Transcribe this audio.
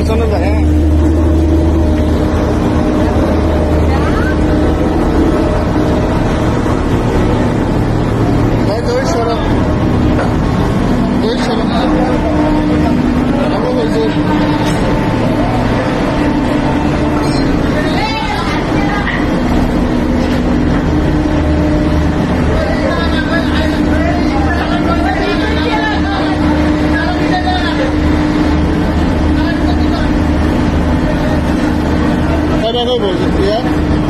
পিছনে যায় হ্যাঁ ভাই দই estaria nervoso. Se é,